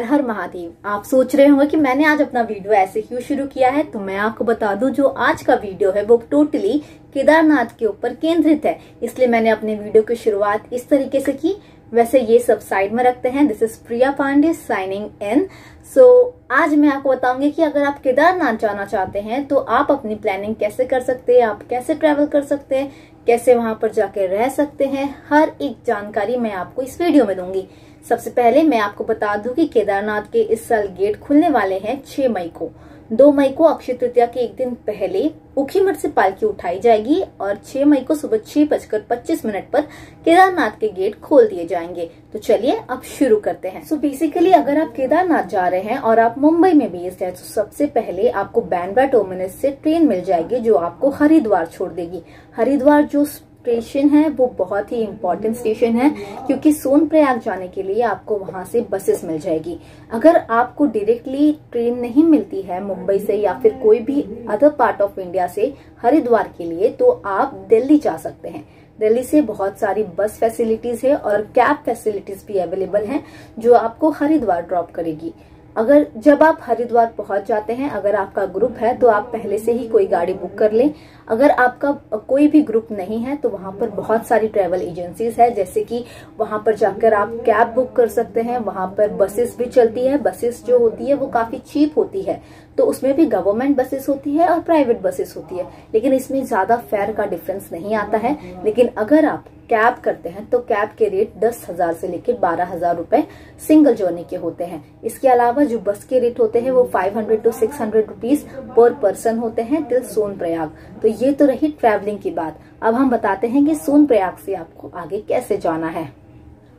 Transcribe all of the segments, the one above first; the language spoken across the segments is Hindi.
हर हर महादेव, आप सोच रहे होंगे कि मैंने आज अपना वीडियो ऐसे क्यों शुरू किया है? तो मैं आपको बता दूँ, जो आज का वीडियो है, वो टोटली केदारनाथ के ऊपर केंद्रित है। इसलिए मैंने अपने वीडियो की शुरुआत इस तरीके से की। वैसे ये सब साइड में रखते हैं। This is Priya Pandey signing in so आज मैं आपको बताऊँगी कि अगर आप केदारनाथ जाना चाहते हैं तो आप अपनी प्लानिंग कैसे कर सकते हैं? आप कैसे ट्रेवल कर सकते हैं? कैसे वहाँ पर जाके रह सकते हैं? हर एक जानकारी मैं आपको इस वीडियो में दूँगी। सबसे पहले मैं आपको बता दूँ कि केदारनाथ के इस साल गेट खुलने वाले हैं 6 मई को। 2 मई को अक्षय तृतीया के एक दिन पहले उखीमठ से पालकी उठाई जाएगी और 6 मई को सुबह छह बजकर पच्चीस मिनट पर केदारनाथ के गेट खोल दिए जाएँगे। तो चलिए अब शुरू करते हैं। सो so बेसिकली अगर आप केदारनाथ जा रहे हैं और आप मुंबई में बेस्ड है तो सबसे पहले आपको बैंड्रा टर्मिनस से ट्रेन मिल जाएगी जो आपको हरिद्वार छोड़ देगी। हरिद्वार जो स्टेशन है, वो बहुत ही इम्पोर्टेंट स्टेशन है, क्योंकि सोनप्रयाग जाने के लिए आपको वहाँ से बसेस मिल जाएगी। अगर आपको डायरेक्टली ट्रेन नहीं मिलती है मुंबई से या फिर कोई भी अदर पार्ट ऑफ़ इंडिया से हरिद्वार के लिए तो आप दिल्ली जा सकते हैं। दिल्ली से बहुत सारी बस फैसिलिटीज़ है और कैब फैसिलिटीज़ भी अवेलेबल हैं, जो आपको हरिद्वार ड्रॉप करेगी। अगर जब आप हरिद्वार पहुँच जाते हैं, अगर आपका ग्रुप है तो आप पहले से ही कोई गाड़ी बुक कर लें। अगर आपका कोई भी ग्रुप नहीं है तो वहाँ पर बहुत सारी ट्रेवल एजेंसीज है, जैसे कि वहाँ पर जाकर आप कैब बुक कर सकते हैं, वहाँ पर बसेस भी चलती है बसेस जो होती है वो काफ़ी चीप होती है। तो उसमें भी गवर्नमेंट बसेस होती है और प्राइवेट बसेस होती है। लेकिन इसमें ज़्यादा फेयर का डिफरेंस नहीं आता है। लेकिन अगर आप कैब करते हैं तो कैब के रेट दस हज़ार से लेकर बारह हज़ार रूपए सिंगल जर्नी के होते हैं। इसके अलावा जो बस के रेट होते हैं, वो five hundred to six hundred rupees per person होते हैं टिल सोन प्रयाग। तो ये तो रही ट्रैवलिंग की बात। अब हम बताते हैं कि सोन प्रयाग से आपको आगे कैसे जाना है।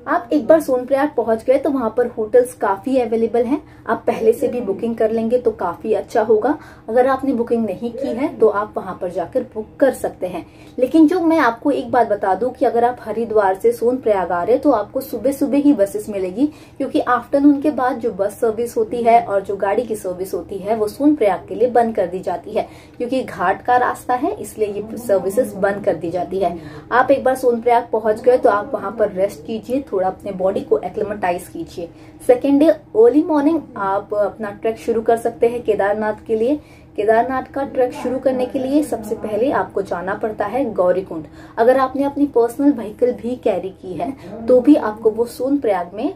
आप एक बार सोनप्रयाग पहुँच गए तो वहाँ पर होटल्स काफ़ी अवेलेबल हैं। आप पहले से भी बुकिंग कर लेंगे तो काफ़ी अच्छा होगा। अगर आपने बुकिंग नहीं की है तो आप वहाँ पर जाकर बुक कर सकते हैं। लेकिन जो मैं आपको एक बात बता दूँ कि अगर आप हरिद्वार से सोनप्रयाग आ रहे तो आपको सुबह सुबह ही बसेस मिलेगी, क्योंकि आफ्टरनून के बाद जो बस सर्विस होती है और जो गाड़ी की सर्विस होती है, वो सोनप्रयाग के लिए बंद कर दी जाती है। क्योंकि घाट का रास्ता है, इसलिए ये सर्विसेस बंद कर दी जाती है। आप एक बार सोनप्रयाग पहुँच गए तो आप वहाँ पर रेस्ट कीजिए थोड़ा अपने बॉडी को एक्लेमेटाइज कीजिए। सेकेंड डे अर्ली मॉर्निंग आप अपना ट्रैक शुरू कर सकते हैं केदारनाथ के लिए। केदारनाथ का ट्रैक शुरू करने के लिए सबसे पहले आपको जाना पड़ता है गौरीकुंड। अगर आपने अपनी पर्सनल व्हीकल भी कैरी की है तो भी आपको वो सोन प्रयाग में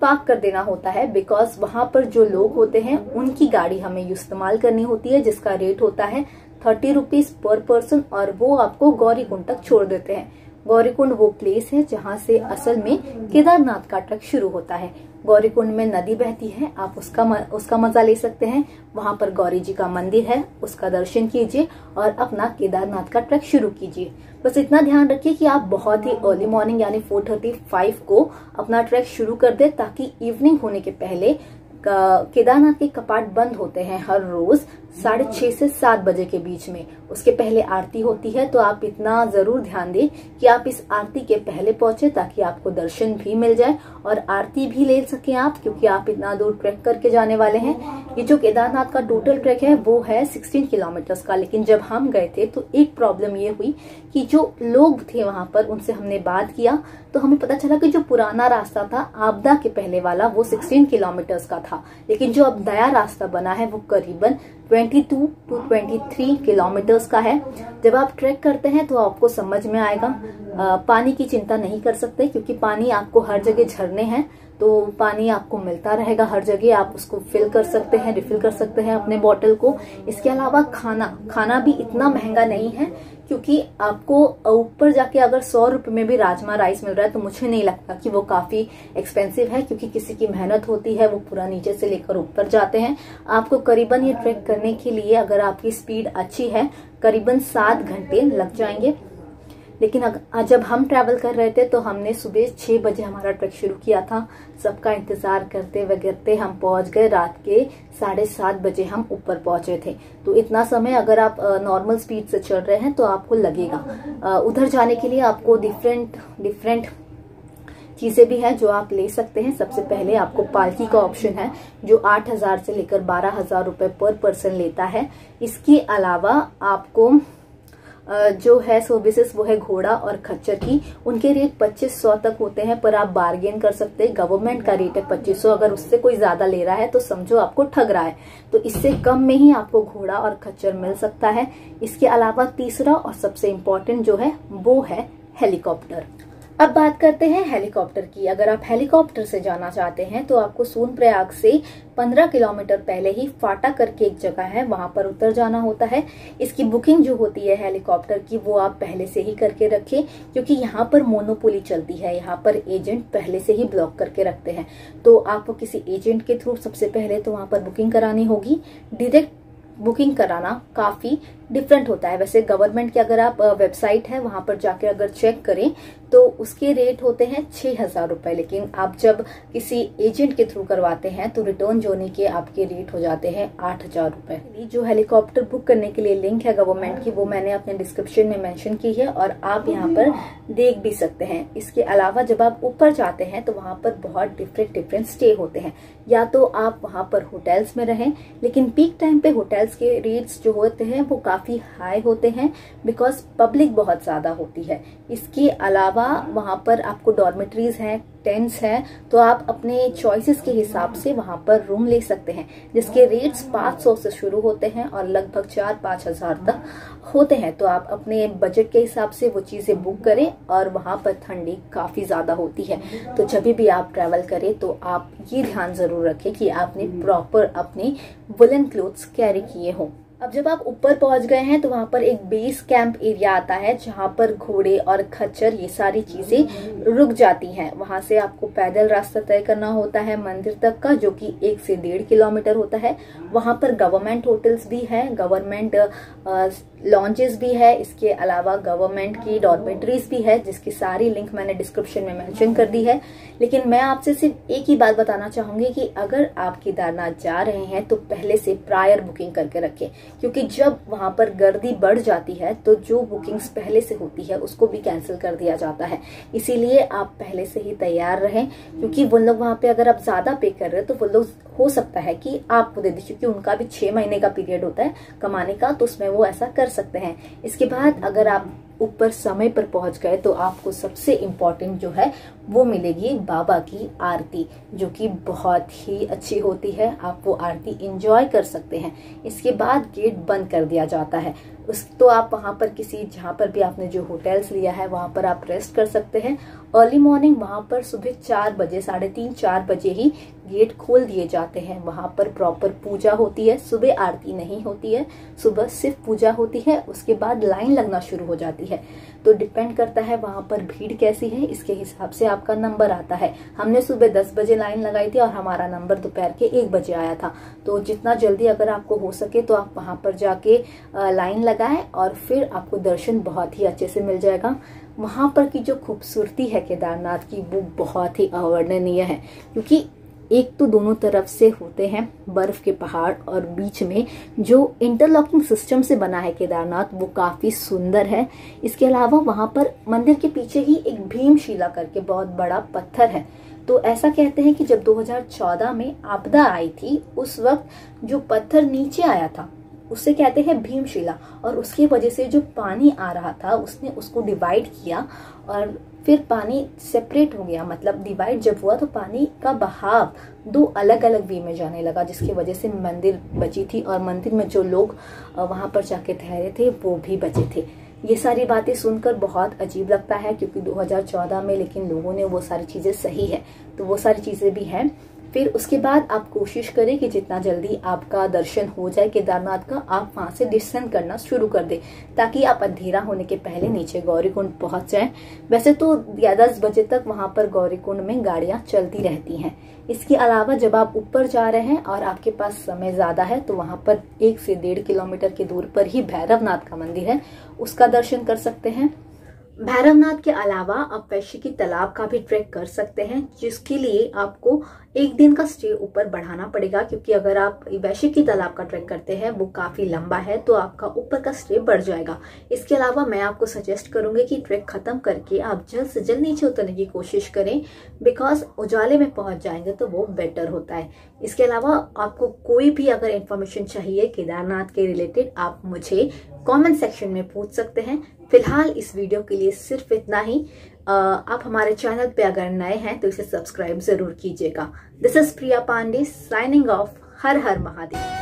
पार्क कर देना होता है बिकॉज़ वहाँ पर जो लोग होते हैं, उनकी गाड़ी हमें इस्तेमाल करनी होती है, जिसका रेट होता है थर्टी रुपीज़ पर पर्सन और वो आपको गौरीकुंड तक छोड़ देते हैं। गौरीकुंड वो प्लेस है जहाँ से असल में केदारनाथ का ट्रक शुरू होता है। गौरीकुंड में नदी बहती है आप उसका म, उसका मज़ा ले सकते हैं। वहाँ पर गौरी जी का मंदिर है उसका दर्शन कीजिए और अपना केदारनाथ का ट्रैक शुरू कीजिए। बस इतना ध्यान रखिए कि आप बहुत ही अर्ली मॉर्निंग यानी 4:35 को अपना ट्रैक शुरू कर दे ताकि इवनिंग होने के पहले केदारनाथ के कपाट बंद होते हैं हर रोज। साढ़े छह से सात बजे के बीच में उसके पहले आरती होती है तो आप इतना ज़रूर ध्यान दें कि आप इस आरती के पहले पहुँचे ताकि आपको दर्शन भी मिल जाए और आरती भी ले सके आप, क्योंकि आप इतना दूर ट्रैक करके जाने वाले हैं। ये जो केदारनाथ का टोटल ट्रैक है, वो है सिक्सटीन किलोमीटर्स का, लेकिन जब हम गए थे तो एक प्रॉब्लम ये हुई कि जो लोग थे वहाँ पर, उनसे हमने बात किया तो हमें पता चला कि जो पुराना रास्ता था, आपदा के पहले वाला, वो 16 किलोमीटर्स का था। लेकिन जो अब नया रास्ता बना है, वो करीबन 22 टू 23 किलोमीटर्स का है। जब आप ट्रैक करते हैं तो आपको समझ में आएगा आ, पानी की चिंता नहीं कर सकते क्योंकि पानी आपको हर जगह झरने हैं। तो पानी आपको मिलता रहेगा, हर जगह आप उसको फिल कर सकते हैं रिफिल कर सकते हैं अपने बॉटल को। इसके अलावा खाना खाना भी इतना महँगा नहीं है, क्योंकि आपको ऊपर जाके अगर सौ रुपए में भी राजमा राइस मिल रहा है तो मुझे नहीं लगता कि वो काफ़ी एक्सपेंसिव है, क्योंकि किसी की मेहनत होती है, वो पूरा नीचे से लेकर ऊपर जाते हैं। आपको करीबन ये ट्रैक करने के लिए अगर आपकी स्पीड अच्छी है, करीबन सात घंटे लग जाएँगे। लेकिन जब हम ट्रैवल कर रहे थे तो हमने सुबह छह बजे हमारा ट्रैक शुरू किया था। सबका इंतज़ार करते वगैरह हम पहुँच गए। रात के साढ़े सात बजे हम ऊपर पहुँचे थे। तो इतना समय अगर आप नॉर्मल स्पीड से चल रहे हैं तो आपको लगेगा। उधर जाने के लिए आपको डिफरेंट डिफरेंट चीज़ें भी हैं जो आप ले सकते हैं। सबसे पहले आपको पालकी का ऑप्शन है, जो आठ हज़ार से लेकर बारह हज़ार रुपए पर पर्सन लेता है। इसके अलावा आपको जो है सर्विसेज़ वो है घोड़ा और खच्चर की। उनके रेट 2500 तक होते हैं, पर आप बार्गेन कर सकते हैं। गवर्नमेंट का रेट है 2500 अगर उससे कोई ज़्यादा ले रहा है तो समझो आपको ठग रहा है। तो इससे कम में ही आपको घोड़ा और खच्चर मिल सकता है। इसके अलावा तीसरा और सबसे इम्पोर्टेंट जो है, वो है हेलीकॉप्टर अब बात करते हैं हेलीकॉप्टर की। अगर आप हेलीकॉप्टर से जाना चाहते हैं तो आपको सोन प्रयाग से 15 किलोमीटर पहले ही फाटा करके एक जगह है, वहाँ पर उतर जाना होता है। इसकी बुकिंग जो होती है हेलीकॉप्टर की, वो आप पहले से ही करके रखें क्योंकि यहाँ पर मोनोपोली चलती है। यहाँ पर एजेंट पहले से ही ब्लॉक करके रखते हैं। तो आपको किसी एजेंट के थ्रू सबसे पहले तो वहाँ पर बुकिंग करानी होगी। डायरेक्ट बुकिंग कराना काफ़ी डिफरेंट होता है। वैसे गवर्नमेंट की अगर आप वेबसाइट है वहाँ पर जाके अगर चेक करें तो उसके रेट होते हैं छह हज़ार रुपए। लेकिन आप जब किसी एजेंट के थ्रू करवाते हैं तो रिटर्न जोने के आपके रेट हो जाते हैं आठ हज़ार रुपए। जो हेलीकॉप्टर बुक करने के लिए लिंक है गवर्नमेंट की वो मैंने अपने डिस्क्रिप्शन में मेंशन की है और आप यहाँ पर देख भी सकते हैं। इसके अलावा जब आप ऊपर जाते हैं तो वहाँ पर बहुत डिफरेंट डिफरेंट स्टे होते हैं। या तो आप वहाँ पर होटल्स में रहें लेकिन पीक टाइम पे होटल्स के रेट्स जो होते हैं वो काफ़ी हाई होते हैं बिकॉज़ पब्लिक बहुत ज़्यादा होती है। इसके अलावा वहाँ पर आपको डॉर्मेटरीज हैं टेंट्स है तो आप अपने चॉइसेस के हिसाब से वहाँ पर रूम ले सकते हैं, जिसके रेट्स 500 से शुरू होते हैं और लगभग चार पाँच हज़ार तक होते हैं। तो आप अपने बजट के हिसाब से वो चीज़ें बुक करें और वहाँ पर ठंडी काफ़ी ज़्यादा होती है। तो जब भी आप ट्रेवल करें तो आप ये ध्यान ज़रूर रखें कि आपने प्रॉपर अपने वुलन क्लोथ्स कैरी किए हों। अब जब आप ऊपर पहुँच गए हैं तो वहाँ पर एक बेस कैंप एरिया आता है, जहाँ पर घोड़े और खच्चर, ये सारी चीज़ें रुक जाती हैं। वहाँ से आपको पैदल रास्ता तय करना होता है, मंदिर तक का, जो कि एक से डेढ़ किलोमीटर होता है। वहाँ पर गवर्नमेंट होटल्स भी हैं। गवर्नमेंट लॉन्चेस भी है, इसके अलावा गवर्नमेंट की डॉर्मेटरीज भी है, जिसकी सारी लिंक मैंने डिस्क्रिप्शन में मेंशन कर दी है। लेकिन मैं आपसे सिर्फ़ एक ही बात बताना चाहूँगी कि अगर आप केदारनाथ जा रहे हैं तो पहले से प्रायर बुकिंग करके रखें, क्योंकि जब वहाँ पर गर्दी बढ़ जाती है तो जो बुकिंग्स पहले से होती है, उसको भी कैंसिल कर दिया जाता है। इसीलिए आप पहले से ही तैयार रहें, क्योंकि वो लोग वहाँ पे अगर आप ज़्यादा पे कर रहे हैं तो वो लोग हो सकता है कि आपको दे दे क्योंकि उनका भी छह महीने का पीरियड होता है कमाने का तो उसमें वो ऐसा कर सकते हैं। इसके बाद अगर आप ऊपर समय पर पहुँच गए तो आपको सबसे इम्पोर्टेंट जो है, वो मिलेगी बाबा की आरती, जो कि बहुत ही अच्छी होती है। आप वो आरती इंजॉय कर सकते हैं। इसके बाद गेट बंद कर दिया जाता है। उस तो आप वहाँ पर किसी, जहाँ पर भी आपने जो होटल्स लिया है, वहाँ पर आप रेस्ट कर सकते हैं। अर्ली मॉर्निंग वहाँ पर सुबह चार बजे, साढ़े तीन, चार बजे ही गेट खोल दिए जाते हैं। वहाँ पर प्रॉपर पूजा होती है। सुबह आरती नहीं होती है। सुबह सिर्फ़ पूजा होती है। उसके बाद लाइन लगना शुरू हो जाती है। तो डिपेंड करता है वहाँ पर भीड़ कैसी है, इसके हिसाब से आपका नंबर आता है। हमने सुबह दस बजे लाइन लगाई थी और हमारा नंबर दोपहर के एक बजे आया था। तो जितना जल्दी अगर आपको हो सके तो आप वहाँ पर जाके लाइन लगाएँ और फिर आपको दर्शन बहुत ही अच्छे से मिल जाएगा। वहाँ पर की जो खूबसूरती है केदारनाथ की वो बहुत ही अवर्णनीय है। क्योंकि एक तो दोनों तरफ़ से होते हैं बर्फ़ के पहाड़ और बीच में, जो इंटरलॉकिंग सिस्टम से बना है केदारनाथ, वो काफ़ी सुंदर है। इसके अलावा वहाँ पर मंदिर के पीछे ही एक भीमशिला करके बहुत बड़ा पत्थर है। तो ऐसा कहते हैं कि जब 2014 में आपदा आई थी, उस वक्त जो पत्थर नीचे आया था उसे कहते हैं भीमशिला। और उसकी वजह से जो पानी आ रहा था, उसने उसको डिवाइड किया और फिर पानी सेपरेट हो गया। मतलब डिवाइड जब हुआ तो पानी का बहाव दो अलग अलग वे में जाने लगा, जिसकी वजह से मंदिर बची थी और मंदिर में जो लोग वहाँ पर जाके ठहरे थे, वो भी बचे थे। ये सारी बातें सुनकर बहुत अजीब लगता है, क्योंकि 2014 में लेकिन लोगों ने वो सारी चीज़ें सही है तो वो सारी चीज़ें भी हैं। फिर उसके बाद आप कोशिश करें कि जितना जल्दी आपका दर्शन हो जाए केदारनाथ का, आप वहाँ से डिसेंड करना शुरू कर दे, ताकि आप अंधेरा होने के पहले नीचे गौरीकुंड पहुँच जाए। वैसे तो दस बजे तक वहाँ पर गौरीकुंड में गाड़ियाँ चलती रहती हैं। इसके अलावा जब आप ऊपर जा रहे हैं और आपके पास समय ज़्यादा है तो वहाँ पर एक से डेढ़ किलोमीटर की दूर पर ही भैरवनाथ का मंदिर है, उसका दर्शन कर सकते हैं। भैरवनाथ के अलावा आप वैश्य की तालाब का भी ट्रैक कर सकते हैं, जिसके लिए आपको एक दिन का स्टे ऊपर बढ़ाना पड़ेगा, क्योंकि अगर आप वैशिकी तालाब का ट्रैक करते हैं, वो काफ़ी लंबा है तो आपका ऊपर का स्टे बढ़ जाएगा। इसके अलावा मैं आपको सजेस्ट करूँगी कि ट्रैक खत्म करके आप जल्द से जल्द नीचे उतरने की कोशिश करें बिकॉज़ उजाले में पहुँच जाएँगे तो वो बेटर होता है। इसके अलावा आपको कोई भी अगर इंफॉर्मेशन चाहिए केदारनाथ के रिलेटेड आप मुझे कमेंट सेक्शन में पूछ सकते हैं। फ़िलहाल इस वीडियो के लिए सिर्फ़ इतना ही। आप हमारे चैनल पे अगर नए हैं तो इसे सब्सक्राइब ज़रूर कीजिएगा। This is Priya Pandey signing off her her Mahadev.